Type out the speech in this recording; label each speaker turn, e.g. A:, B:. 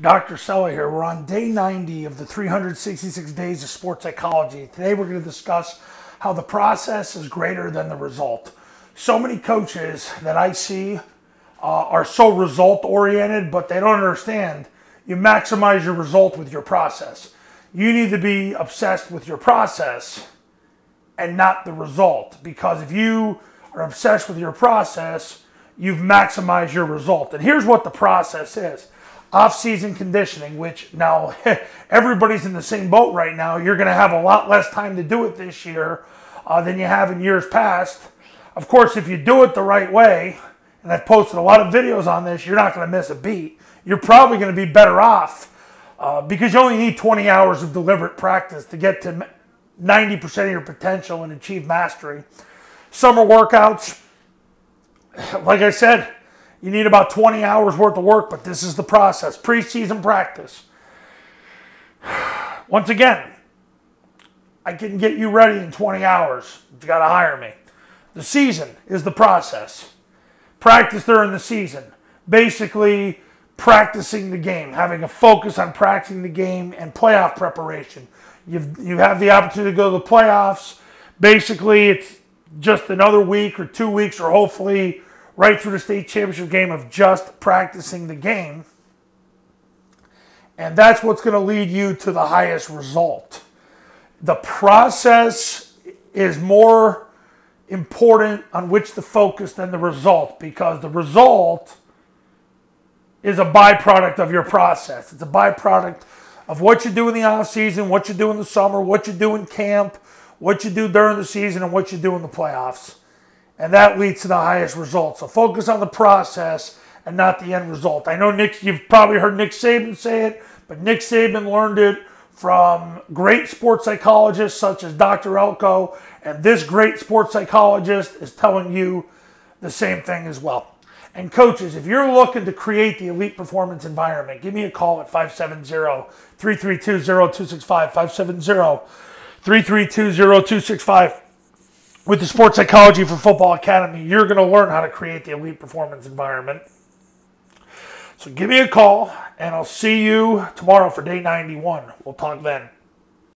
A: Dr. Cella here. We're on day 90 of the 366 days of sports psychology. Today we're going to discuss how the process is greater than the result. So many coaches that I see uh, are so result oriented, but they don't understand you maximize your result with your process. You need to be obsessed with your process and not the result because if you are obsessed with your process, you've maximized your result. And here's what the process is off-season conditioning, which now everybody's in the same boat right now. You're going to have a lot less time to do it this year uh, than you have in years past. Of course, if you do it the right way, and I've posted a lot of videos on this, you're not going to miss a beat. You're probably going to be better off uh, because you only need 20 hours of deliberate practice to get to 90% of your potential and achieve mastery. Summer workouts, like I said, you need about 20 hours worth of work, but this is the process. Preseason practice. Once again, I can get you ready in 20 hours. You got to hire me. The season is the process. Practice during the season. Basically, practicing the game, having a focus on practicing the game and playoff preparation. You've, you have the opportunity to go to the playoffs. Basically, it's just another week or two weeks, or hopefully right through the state championship game of just practicing the game. And that's what's going to lead you to the highest result. The process is more important on which to focus than the result because the result is a byproduct of your process. It's a byproduct of what you do in the off season, what you do in the summer, what you do in camp, what you do during the season, and what you do in the playoffs and that leads to the highest results. So focus on the process and not the end result. I know Nick, you've probably heard Nick Saban say it, but Nick Saban learned it from great sports psychologists such as Dr. Elko, and this great sports psychologist is telling you the same thing as well. And coaches, if you're looking to create the elite performance environment, give me a call at 570-332-0265, 570-332-0265 with the Sports Psychology for Football Academy, you're going to learn how to create the elite performance environment. So give me a call, and I'll see you tomorrow for day 91. We'll talk then.